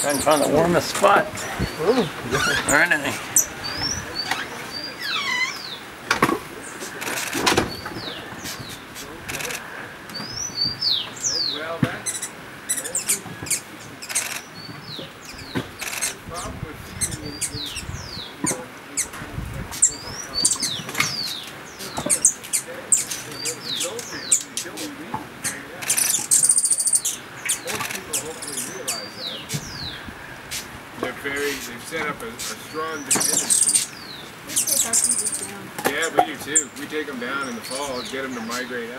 Trying to find the warmest spot. Ooh, very nice. Well, They're very, they've set up a, a strong dependency. Yeah, we do too. We take them down in the fall, get them to migrate out.